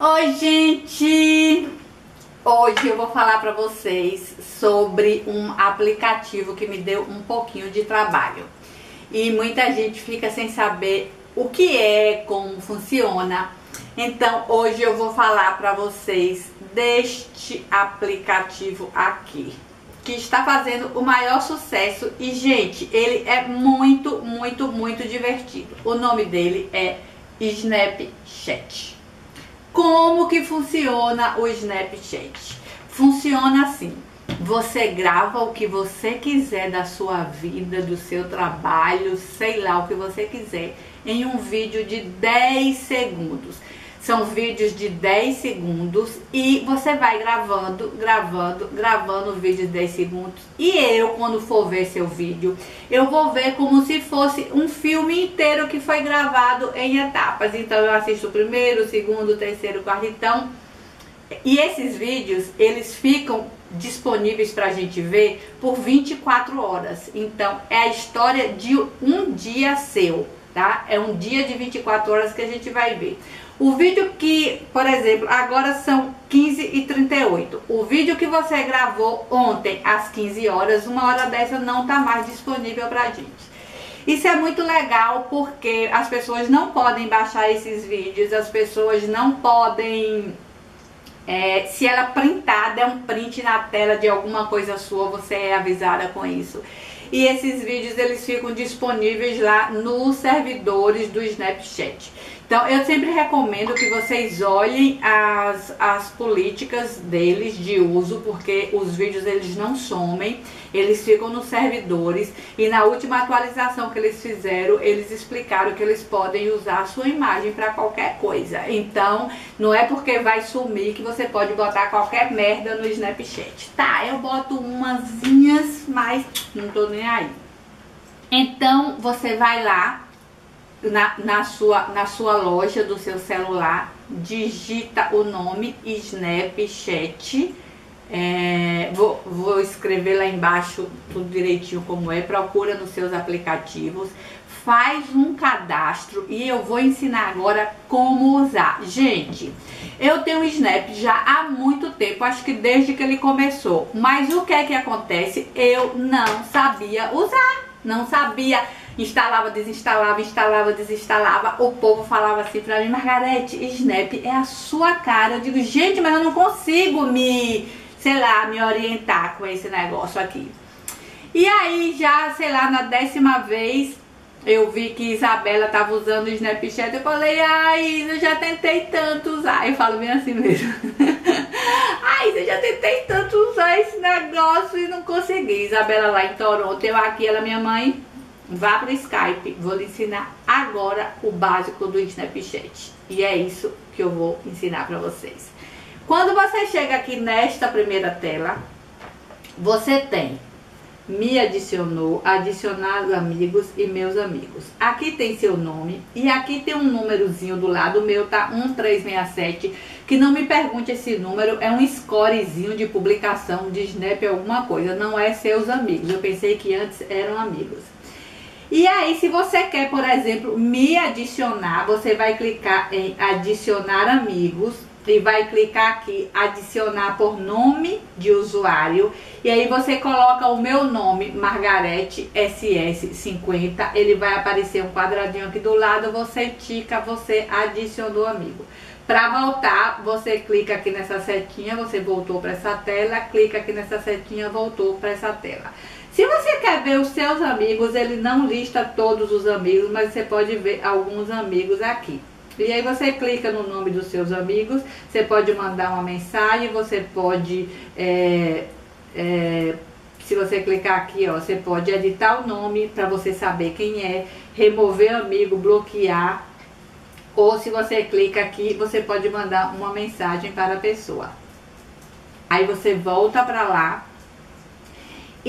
Oi, gente! Hoje eu vou falar para vocês sobre um aplicativo que me deu um pouquinho de trabalho. E muita gente fica sem saber o que é, como funciona. Então, hoje eu vou falar para vocês deste aplicativo aqui, que está fazendo o maior sucesso e, gente, ele é muito, muito, muito divertido. O nome dele é Snapchat. Como que funciona o Snapchat? Funciona assim. Você grava o que você quiser da sua vida, do seu trabalho, sei lá, o que você quiser, em um vídeo de 10 segundos. São vídeos de 10 segundos e você vai gravando, gravando, gravando o vídeo de 10 segundos. E eu, quando for ver seu vídeo, eu vou ver como se fosse um filme inteiro que foi gravado em etapas. Então eu assisto o primeiro, o segundo, o terceiro, o quarto. Então, e esses vídeos, eles ficam disponíveis para a gente ver por 24 horas. Então, é a história de um dia seu, tá? É um dia de 24 horas que a gente vai ver. O vídeo que, por exemplo, agora são 15 e 38. O vídeo que você gravou ontem às 15 horas, uma hora dessa não está mais disponível pra gente. Isso é muito legal porque as pessoas não podem baixar esses vídeos, as pessoas não podem é, se ela printar, der um print na tela de alguma coisa sua, você é avisada com isso. E esses vídeos eles ficam disponíveis lá nos servidores do Snapchat. Então, eu sempre recomendo que vocês olhem as, as políticas deles de uso, porque os vídeos eles não somem, eles ficam nos servidores. E na última atualização que eles fizeram, eles explicaram que eles podem usar a sua imagem para qualquer coisa. Então, não é porque vai sumir que você pode botar qualquer merda no Snapchat. Tá, eu boto umasinhas, mas não tô nem aí. Então, você vai lá na, na, sua, na sua loja do seu celular, digita o nome Snapchat. É, vou, vou escrever lá embaixo tudo direitinho como é. Procura nos seus aplicativos, faz um cadastro e eu vou ensinar agora como usar. Gente, eu tenho o Snap já há muito tempo, acho que desde que ele começou. Mas o que é que acontece? Eu não sabia usar, não sabia instalava, desinstalava, instalava, desinstalava. O povo falava assim pra mim, Margarete, Snap é a sua cara. Eu digo, gente, mas eu não consigo me, sei lá, me orientar com esse negócio aqui. E aí, já, sei lá, na décima vez, eu vi que Isabela tava usando o Snapchat. Eu falei, ai, eu já tentei tanto usar. Eu falo bem assim mesmo. ai, eu já tentei tanto usar esse negócio e não consegui. Isabela lá em Toronto, eu aqui, ela minha mãe Vá para o Skype, vou lhe ensinar agora o básico do Snapchat. E é isso que eu vou ensinar para vocês. Quando você chega aqui nesta primeira tela, você tem me adicionou, adicionar amigos e meus amigos. Aqui tem seu nome e aqui tem um númerozinho do lado, o meu tá 1367, que não me pergunte esse número, é um scorezinho de publicação de Snap alguma coisa, não é seus amigos. Eu pensei que antes eram amigos. E aí, se você quer, por exemplo, me adicionar, você vai clicar em adicionar amigos e vai clicar aqui adicionar por nome de usuário. E aí você coloca o meu nome Margarete SS50 ele vai aparecer um quadradinho aqui do lado você tica você adicionou amigo. Para voltar você clica aqui nessa setinha você voltou para essa tela clica aqui nessa setinha voltou para essa tela se você quer ver os seus amigos, ele não lista todos os amigos, mas você pode ver alguns amigos aqui. E aí você clica no nome dos seus amigos, você pode mandar uma mensagem, você pode, é, é, se você clicar aqui, ó, você pode editar o nome para você saber quem é, remover amigo, bloquear, ou se você clica aqui, você pode mandar uma mensagem para a pessoa. Aí você volta para lá,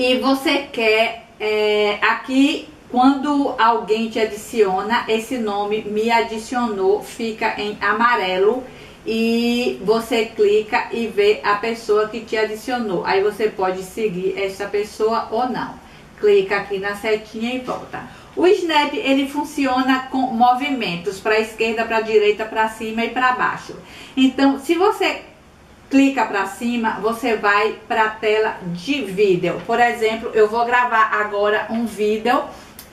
e você quer é, aqui quando alguém te adiciona, esse nome me adicionou, fica em amarelo e você clica e vê a pessoa que te adicionou. Aí você pode seguir essa pessoa ou não. clica aqui na setinha e volta. O Snap ele funciona com movimentos para esquerda, para direita, para cima e para baixo. Então, se você clica para cima, você vai para a tela de vídeo. Por exemplo, eu vou gravar agora um vídeo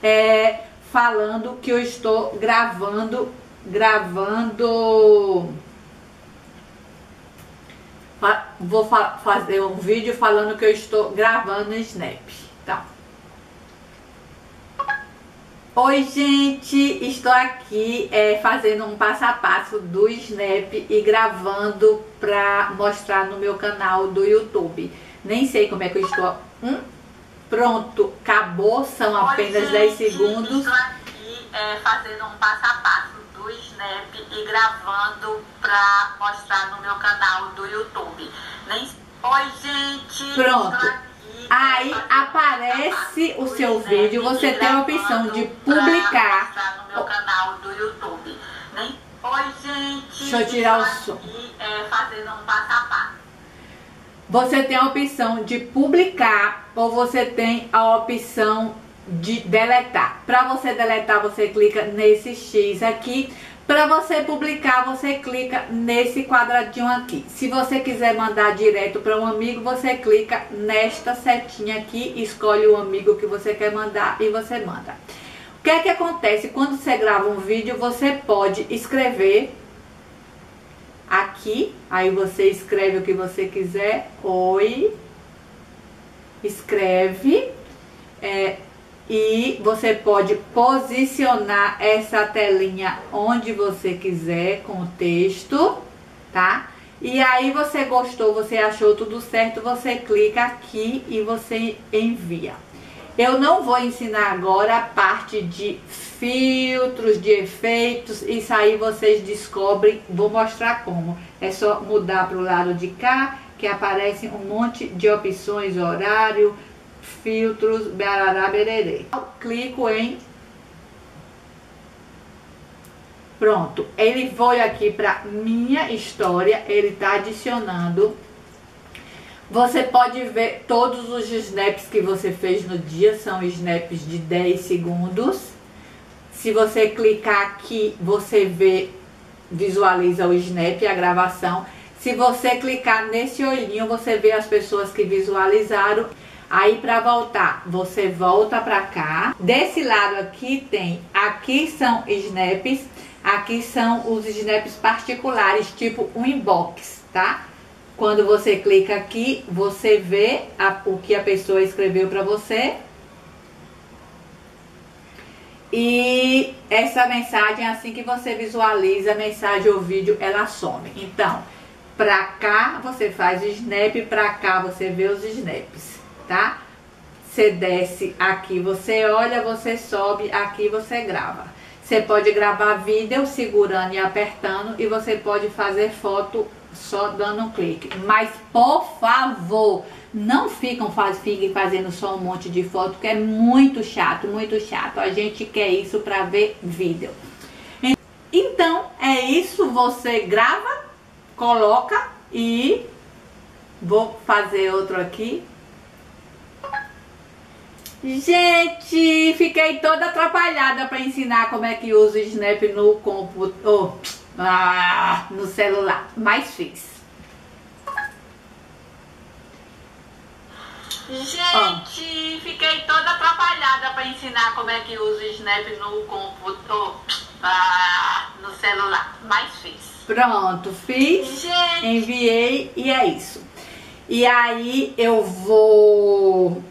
é, falando que eu estou gravando, gravando vou fa fazer um vídeo falando que eu estou gravando Snap. Tá. Oi, gente! Estou aqui é, fazendo um passo a passo do Snap e gravando pra mostrar no meu canal do YouTube. Nem sei como é que eu estou. Hum? Pronto, acabou, são apenas Oi, 10 segundos. Estou aqui é, fazendo um passo a passo do Snap e gravando pra mostrar no meu canal do YouTube. Nem... Oi, gente! Pronto. Aí aparece o seu vídeo, você tem a opção de publicar. No meu canal do YouTube. Oi, gente. Deixa eu tirar o som. É, fazendo um passo a passo. Você tem a opção de publicar ou você tem a opção de deletar. Para você deletar, você clica nesse X aqui. Para você publicar, você clica nesse quadradinho aqui. Se você quiser mandar direto para um amigo, você clica nesta setinha aqui, escolhe o amigo que você quer mandar e você manda. O que é que acontece? Quando você grava um vídeo, você pode escrever aqui, aí você escreve o que você quiser, oi, escreve, é, e você pode posicionar essa telinha onde você quiser com o texto, tá? E aí você gostou, você achou tudo certo, você clica aqui e você envia. Eu não vou ensinar agora a parte de filtros, de efeitos, isso aí vocês descobrem, vou mostrar como. É só mudar para o lado de cá, que aparece um monte de opções, horário, filtros, barará, bererê. Clico em Pronto, ele foi aqui para minha história, ele está adicionando. Você pode ver todos os snaps que você fez no dia, são snaps de 10 segundos. Se você clicar aqui, você vê, visualiza o snap, a gravação. Se você clicar nesse olhinho, você vê as pessoas que visualizaram. Aí para voltar, você volta para cá. Desse lado aqui tem, aqui são snaps, aqui são os snaps particulares, tipo um inbox, tá? Quando você clica aqui, você vê a, o que a pessoa escreveu para você. E essa mensagem, assim que você visualiza a mensagem ou vídeo, ela some. Então, pra cá você faz snap, pra cá você vê os snaps tá? Você desce aqui, você olha, você sobe, aqui você grava. Você pode gravar vídeo segurando e apertando e você pode fazer foto só dando um clique. Mas, por favor, não ficam faz, fiquem fazendo só um monte de foto, que é muito chato, muito chato. A gente quer isso para ver vídeo. Então, é isso. Você grava, coloca e vou fazer outro aqui. Gente, fiquei toda atrapalhada para ensinar como é que usa o Snap no computador, ah, no celular, mas fiz. Gente, fiquei toda atrapalhada para ensinar como é que usa o Snap no computador, ah, no celular, mas fiz. Pronto, fiz, Gente. enviei e é isso. E aí eu vou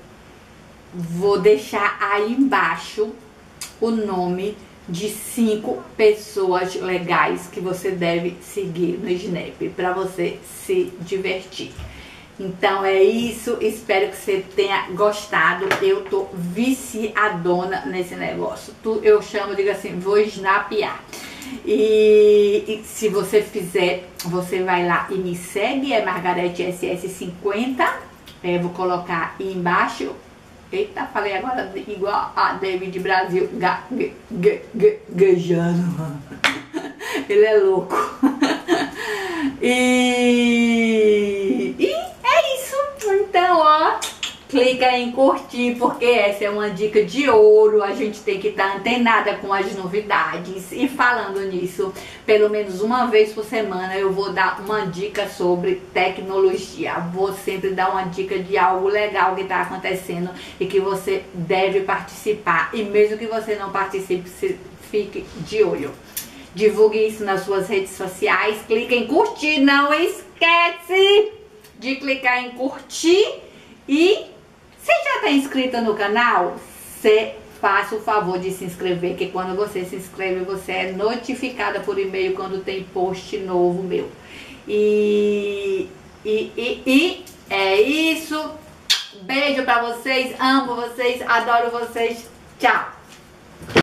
vou deixar aí embaixo o nome de cinco pessoas legais que você deve seguir no Snap para você se divertir. Então é isso, espero que você tenha gostado. Eu tô viciadona nesse negócio. Tu, eu chamo, digo assim, vou snapear. E, e, se você fizer, você vai lá e me segue, é Margarete SS50. É, vou colocar aí embaixo Eita, falei agora igual a David Brasil. Ga. Ele é louco. e, e é isso. Então, ó, clica em curtir, porque essa é uma dica de ouro. A gente tem que estar antenada com as novidades. E falando nisso, pelo menos uma vez por semana eu vou dar uma dica sobre tecnologia. Vou sempre dar uma dica de algo legal que está acontecendo e que você deve participar. E mesmo que você não participe, fique de olho. Divulgue isso nas suas redes sociais. Clique em curtir, não esquece de clicar em curtir e inscrito no canal, você faça o favor de se inscrever, que quando você se inscreve, você é notificada por e-mail quando tem post novo meu. E, e, e, e é isso. Beijo pra vocês, amo vocês, adoro vocês. Tchau!